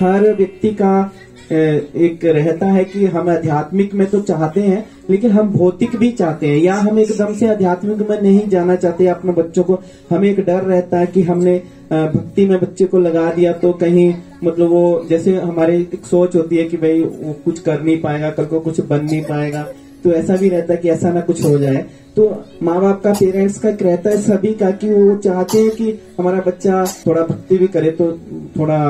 हर व्यक्ति का एक रहता है कि हम आध्यात्मिक में तो चाहते हैं, लेकिन हम भौतिक भी चाहते हैं। या हम एकदम से आध्यात्मिक में नहीं जाना चाहते अपने बच्चों को। हमें एक डर रहता है कि हमने भक्ति में बच्चे को लगा दिया तो कहीं मतलब वो, जैसे हमारे एक सोच होती है कि भाई, वो कुछ कर नहीं पाएगा, कल को कुछ बन नहीं पाएगा। तो ऐसा भी रहता है कि ऐसा ना कुछ हो जाए। तो माँ बाप का, पेरेंट्स का रहता है सभी का कि वो चाहते हैं कि हमारा बच्चा थोड़ा भक्ति भी करे तो थोड़ा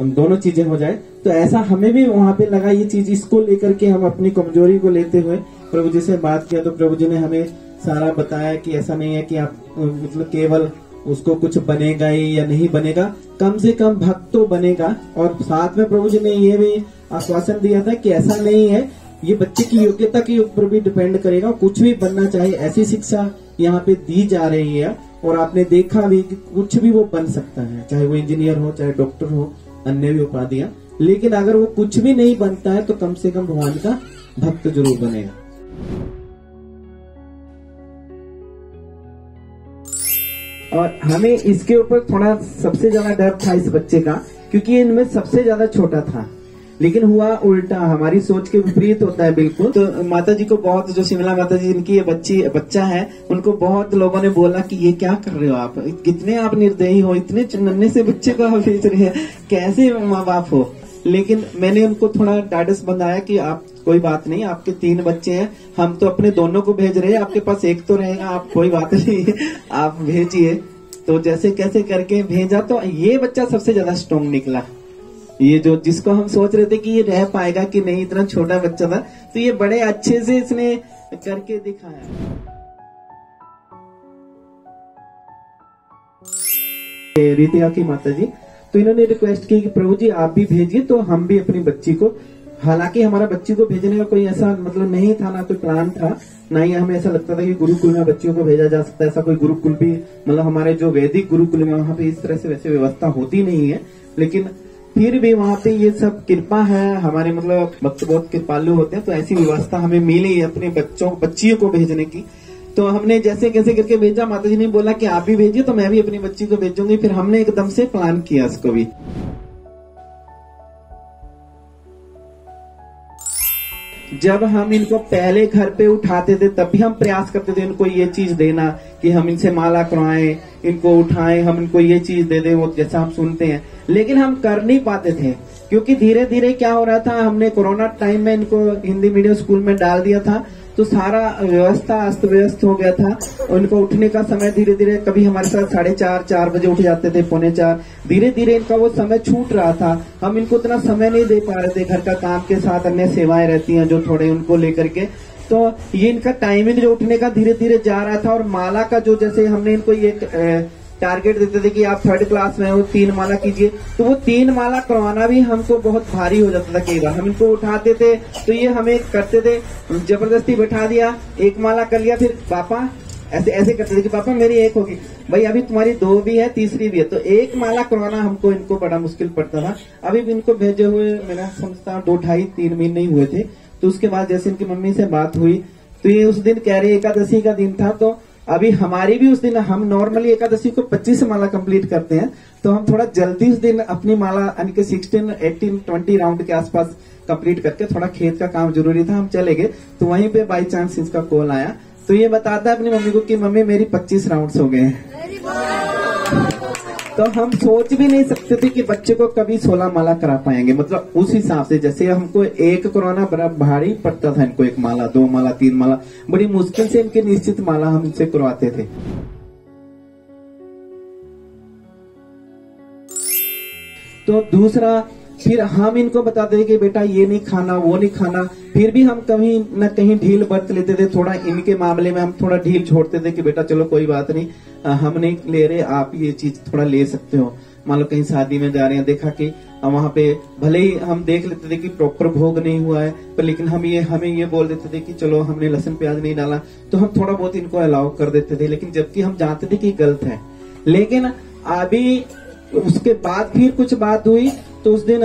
हम दोनों चीज़ें हो जाए तो ऐसा हमें भी वहाँ पे लगा ये चीज़ इसको लेकर के हम अपनी कमज़ोरी को लेते हुए, प्रभु जी से बात किया तो प्रभु जी ने हमें सारा बताया कि ऐसा नहीं है कि आप मतलब केवल उसको कुछ बनेगा ही या नहीं बनेगा, कम से कम भक्त तो बनेगा। और साथ में प्रभु जी ने ये भी आश्वासन दिया था कि ऐसा नहीं है, ये बच्चे की योग्यता के ऊपर भी डिपेंड करेगा कुछ भी बनना चाहिए, ऐसी शिक्षा यहाँ पे दी जा रही है। और आपने देखा भी कि कुछ भी वो बन सकता है, चाहे वो इंजीनियर हो, चाहे डॉक्टर हो अन्य भी उपाधियाँ। लेकिन अगर वो कुछ भी नहीं बनता है तो कम से कम भगवान का भक्त ज़रूर बनेगा। और हमें इसके ऊपर थोड़ा सबसे ज़्यादा डर था इस बच्चे का, क्योंकि इनमें सबसे ज़्यादा छोटा था। लेकिन हुआ उल्टा। हमारी सोच के विपरीत होता है, बिल्कुल। तो माता जी को बहुत, जो शिमला माता जी इनकी ये बच्ची, बच्चा है, उनको बहुत लोगों ने बोला कि ये क्या कर रहे हो आप? कितने आप निर्दयी हो? इतने नन्हे से बच्चे को आप भेज रहे हैं। कैसे माँ बाप हो? लेकिन मैंने उनको थोड़ा डाडस बनाया कि आप, कोई बात नहीं, आपके तीन बच्चे हैं, हम तो अपने दोनों को भेज रहे हैं, आपके पास एक तो रहेगा, आप कोई बात नहीं, आप भेजिए। तो जैसे कैसे करके भेजा तो ये बच्चा सबसे ज़्यादा स्ट्रोंग निकला। ये जो जिसको हम सोच रहे थे कि ये रह पाएगा कि नहीं, इतना छोटा बच्चा था तो ये बड़े अच्छे से इसने करके दिखाया। रितिया की माता जी तो इन्होंने रिक्वेस्ट की कि प्रभु जी, आप भी भेजिए तो हम भी अपनी बच्ची को, हालाँकि हमारा बच्ची को भेजने का कोई ऐसा मतलब नहीं था, ना कोई प्लान था, ना ही हमें ऐसा लगता था कि गुरुकुल में बच्चियों को भेजा जा सकता है, ऐसा कोई गुरुकुल भी मतलब हमारे जो वैदिक गुरुकुल में, वहाँ पे इस तरह से वैसे व्यवस्था होती नहीं है, लेकिन फिर भी वहाँ पे ये सब कृपा है, हमारे मतलब भक्त बहुत कृपालु होते हैं तो ऐसी व्यवस्था हमें मिली अपने बच्चों, बच्चियों को भेजने की। तो हमने जैसे कैसे करके भेजा माता जी ने बोला कि आप भी भेजिए तो मैं भी अपनी बच्ची को भेजूँगी, फिर हमने एकदम से प्लान किया इसको भी। जब हम इनको पहले घर पे उठाते थे, तब भी हम प्रयास करते थे इनको ये चीज़ देना कि हम इनसे माला करवाएँ, इनको उठाएँ, हम इनको ये चीज़ दे दें, वो जैसा हम सुनते हैं। लेकिन हम कर नहीं पाते थे, क्योंकि धीरे धीरे क्या हो रहा था, हमने कोरोना टाइम में इनको हिंदी मीडियम स्कूल में डाल दिया था। तो सारा व्यवस्था अस्त व्यस्त हो गया था। उनको उठने का समय धीरे धीरे कभी हमारे साथ साढ़े चार चार बजे उठ जाते थे, पौने चार। धीरे धीरे इनका वो समय छूट रहा था। हम इनको उतना समय नहीं दे पा रहे थे, घर का काम के साथ अन्य सेवाएँ रहती हैं जो थोड़े उनको लेकर के। तो ये इनका टाइमिंग जो उठने का धीरे धीरे जा रहा था और माला का जो जैसे हमने इनको ये टारगेट देते थे कि आप थर्ड क्लास में हो, तीन माला कीजिए। तो वो तीन माला करवाना भी हमको बहुत भारी हो जाता था कई बार। हम इनको उठाते थे तो ये हमें करते थे, ज़बरदस्ती बैठा दिया, एक माला कर लिया, फिर पापा, ऐसे ऐसे करते थे कि पापा मेरी एक होगी। भाई, अभी तुम्हारी दो भी है, तीसरी भी है। तो एक माला करवाना हमको, इनको बड़ा मुश्किल पड़ता था। अभी भी इनको भेजे हुए मेरा समझता दो ढाई, तीन महीने ही हुए थे। तो उसके बाद जैसे इनकी मम्मी से बात हुई तो ये उस दिन कह रहे, एकादशी का दिन था तो अभी हमारी भी उस दिन हम नॉर्मली एकादशी को 25 माला कंप्लीट करते हैं तो हम थोड़ा जल्दी उस दिन अपनी माला यानी कि 16, 18, 20 राउंड के आसपास कंप्लीट करके थोड़ा खेत का काम ज़रूरी था हम चले गए तो वहीं पे बाई चांस इसका कॉल आया। तो ये बताता है अपनी मम्मी को कि मम्मी मेरी 25 राउंड्स हो गए तो हम सोच भी नहीं सकते थे कि बच्चे को कभी सोलह माला करा पाएँगे। मतलब उस हिसाब से जैसे हमको एक कोरोना बड़ा भारी पड़ता था इनको एक माला, दो माला, तीन माला, बड़ी मुश्किल से इनके निश्चित माला हम इनसे करवाते थे। तो दूसरा फिर हम इनको बताते थे कि बेटा ये नहीं खाना, वो नहीं खाना। फिर भी हम कहीं न कहीं ढील बरत लेते थे, थोड़ा इनके मामले में हम थोड़ा ढील छोड़ते थे कि बेटा चलो कोई बात नहीं हम नहीं ले रहे, आप ये चीज़ थोड़ा ले सकते हो। मान लो कहीं शादी में जा रहे हैं, देखा कि वहाँ पे भले ही हम देख लेते थे कि प्रॉपर भोग नहीं हुआ है, पर लेकिन हम ये, हमें ये बोल देते थे कि चलो हमने लहसुन प्याज नहीं डाला तो हम थोड़ा बहुत इनको अलाउ कर देते थे, लेकिन जबकि हम जानते थे कि गलत है। लेकिन अभी उसके बाद फिर कुछ बात हुई तो उस दिन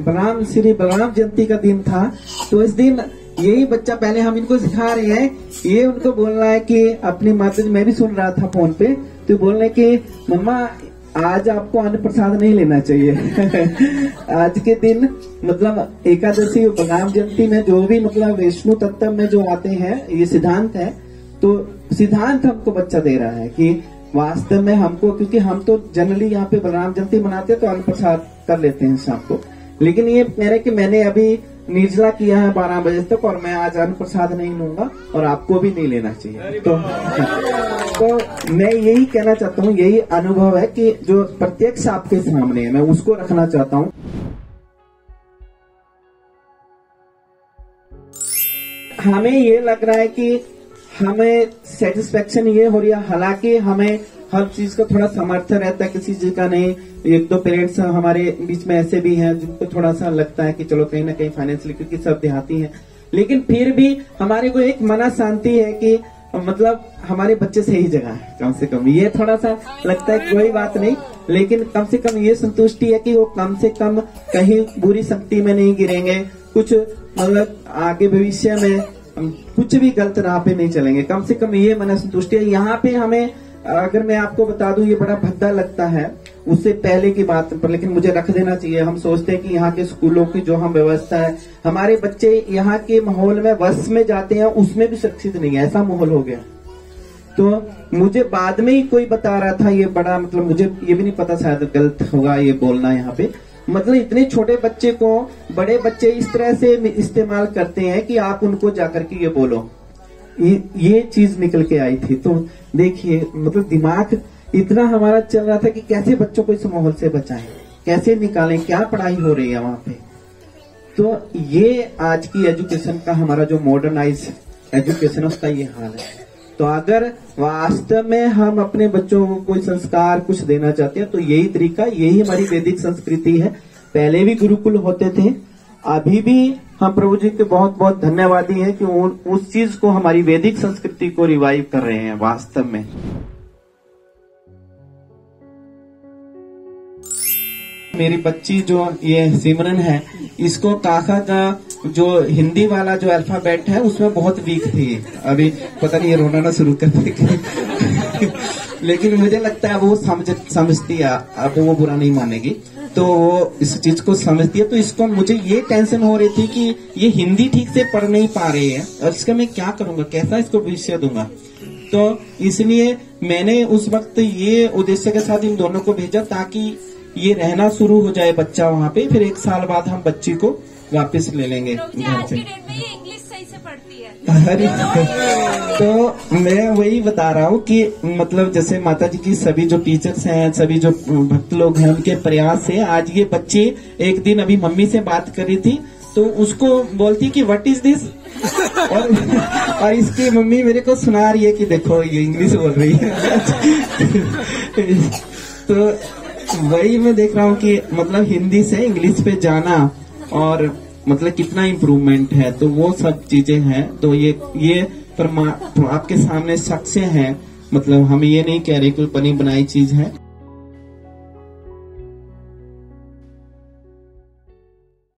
बलराम, श्री बलराम जयंती का दिन था। तो इस दिन यही बच्चा पहले हम इनको सिखा रहे हैं। ये उनको बोल रहा है कि अपनी माता जी, मैं भी सुन रहा था फ़ोन पे। तो बोल रहे कि, मम्मा, आज आपको अन्न प्रसाद नहीं लेना चाहिए। आज के दिन मतलब एकादशी, बलराम जयंती में जो भी मतलब विष्णु तत्व में जो आते हैं, ये सिद्धांत है। तो सिद्धांत हमको बच्चा दे रहा है कि वास्तव में हमको, क्योंकि हम तो जनरली यहाँ पे बलराम जयंती मनाते हैं तो अन्न प्रसाद कर लेते हैं शाम को। लेकिन ये मेरे कि मैंने अभी निर्जला किया है बारह बजे तक और मैं आज अन्न प्रसाद नहीं लूँगा और आपको भी नहीं लेना चाहिए। तो तो मैं यही कहना चाहता हूँ यही अनुभव है कि जो प्रत्यक्ष आपके सामने है मैं उसको रखना चाहता हूँ। हमें ये लग रहा है कि हमें सेटिस्फेक्शन ये हो रही है हालाँकि हमें हर चीज़ का थोड़ा समर्थन रहता है, किसी चीज़ का नहीं। एक दो पेरेंट्स हमारे बीच में ऐसे भी हैं, जिनको थोड़ा सा लगता है कि चलो कहीं ना कहीं फाइनेंशियली क्योंकि सब देहाती हैं। लेकिन फिर भी हमारे को एक मना शांति है कि मतलब हमारे बच्चे सही जगह है, कम से कम। ये थोड़ा सा लगता है कोई बात नहीं, लेकिन कम से कम ये संतुष्टि है कि वो कम से कम कहीं बुरी शक्ति में नहीं गिरेंगे। कुछ मतलब आगे भविष्य में कुछ भी गलत राह पे नहीं चलेंगे। कम से कम ये मन संतुष्टि है। यहाँ पे हमें अगर मैं आपको बता दूँ, ये बड़ा भद्दा लगता है, उससे पहले की बात पर, लेकिन मुझे रख देना चाहिए। हम सोचते हैं कि यहाँ के स्कूलों की जो हम व्यवस्था है, हमारे बच्चे यहाँ के माहौल में बस में जाते हैं, उसमें भी सुरक्षित नहीं है, ऐसा माहौल हो गया। तो मुझे बाद में ही कोई बता रहा था, ये बड़ा मतलब मुझे ये भी नहीं पता शायद गलत होगा ये बोलना यहाँ पे। मतलब इतने छोटे बच्चे को, बड़े बच्चे इस तरह से इस्तेमाल करते हैं कि आप उनको जाकर के ये बोलो। ये, चीज़ निकल के आई थी। तो देखिए मतलब दिमाग इतना हमारा चल रहा था कि कैसे बच्चों को इस माहौल से बचाएँ? कैसे निकालें? क्या पढ़ाई हो रही है वहाँ पे? तो ये आज की एजुकेशन का हमारा जो मॉडर्नाइज एजुकेशन उसका ये हाल है। तो अगर वास्तव में हम अपने बच्चों को कोई संस्कार कुछ देना चाहते हैं तो यही तरीका यही हमारी वैदिक संस्कृति है। पहले भी गुरुकुल होते थे अभी भी हम प्रभु जी, के बहुत बहुत धन्यवादी हैं कि उस चीज़ को हमारी वैदिक संस्कृति को रिवाइव कर रहे हैं वास्तव में। मेरी बच्ची जो, ये सिमरन है, इसको काका का जो हिंदी वाला जो अल्फ़ाबेट है, उसमें बहुत वीक थी। अभी पता नहीं ये रोना ना शुरू कर दे लेकिन मुझे लगता है वो समझ, समझती है, अब वो बुरा नहीं मानेगी। तो वो इस चीज़ को समझती है। तो इसको मुझे ये टेंशन हो रही थी कि ये हिंदी ठीक से पढ़ नहीं पा रहे हैं। और इसका मैं क्या करूँगा? कैसा इसको विषय दूँगा? तो इसलिए मैंने उस वक्त ये उद्देश्य के साथ इन दोनों को भेजा ताकि ये रहना शुरू हो जाए बच्चा वहाँ पे। फिर एक साल बाद हम बच्ची को वापस ले लेंगे। घर से अरे तो मैं वही बता रहा हूँ कि मतलब जैसे माता जी की सभी जो टीचर्स हैं सभी जो भक्त लोग हैं उनके प्रयास से आज ये बच्चे एक दिन अभी मम्मी से बात करी थी तो उसको बोलती कि व्हाट इज़ दिस और, और इसकी मम्मी मेरे को सुना रही है कि देखो ये इंग्लिश बोल रही है। तो वही मैं देख रहा हूँ कि मतलब हिंदी से इंग्लिश पे जाना और मतलब कितना इम्प्रूवमेंट है तो वो सब चीज़ें हैं। तो ये ये तो आपके सामने शख्स हैं मतलब हम ये नहीं कह रहे कोई बनी बनाई चीज़ है।